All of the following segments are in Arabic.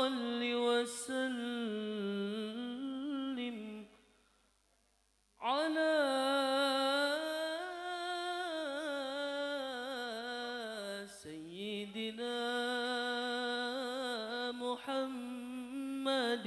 صل وسلم على سيدنا محمد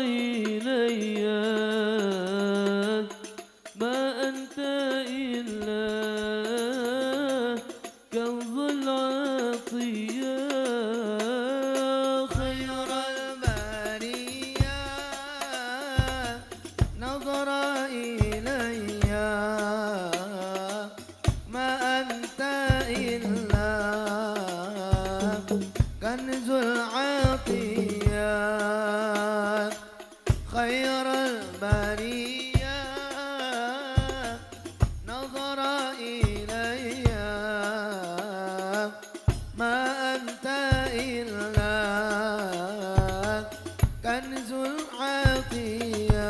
إلي ما أنت إلا كنز العطية. خير البرية نظر إلي ما أنت إلا كنز العطية أنزل عطيا